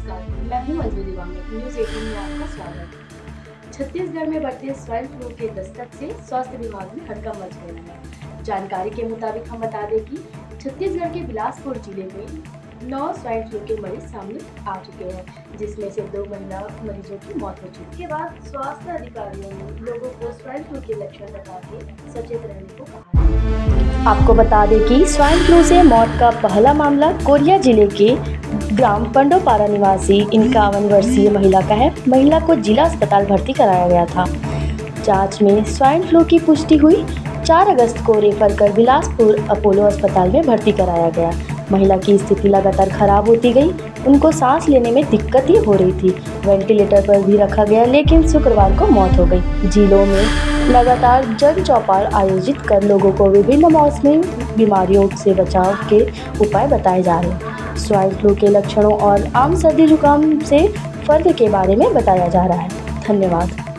नमस्कार मैं हूँ अंजलि दिवांगे न्यूज़ एटीन में आपका स्वागत छत्तीसगढ़ में बढ़ते स्वाइन फ्लू के दस्तक से स्वास्थ्य विभाग में हड़कंप मच गया है। जानकारी के मुताबिक हम बता दें कि छत्तीसगढ़ के बिलासपुर ज़िले में नौ स्वाइन फ्लू के मरीज़ सामने आ चुके हैं, जिसमें से दो महिला मरीजों की मौत हो चुकी के बाद स्वास्थ्य अधिकारियों ने लोगों को स्वाइन फ्लू के लक्षण बता के सचेत रहने को कहा आपको बता दें कि स्वाइन फ्लू से मौत का पहला मामला कोरिया ज़िले के ग्राम पंडोपारा निवासी इक्यावन वर्षीय महिला का है। महिला को जिला अस्पताल भर्ती कराया गया था। जाँच में स्वाइन फ्लू की पुष्टि हुई। 4 अगस्त को रेफर कर बिलासपुर अपोलो अस्पताल में भर्ती कराया गया। महिला की स्थिति लगातार खराब होती गई। उनको सांस लेने में दिक्कत ही हो रही थी। वेंटिलेटर पर भी रखा गया, लेकिन शुक्रवार को मौत हो गई। जिलों में लगातार जन चौपाल आयोजित कर लोगों को विभिन्न मौसमी बीमारियों से बचाव के उपाय बताए जा रहे हैं। स्वाइन फ्लू के लक्षणों और आम सर्दी जुकाम से फ़र्क के बारे में बताया जा रहा है। धन्यवाद।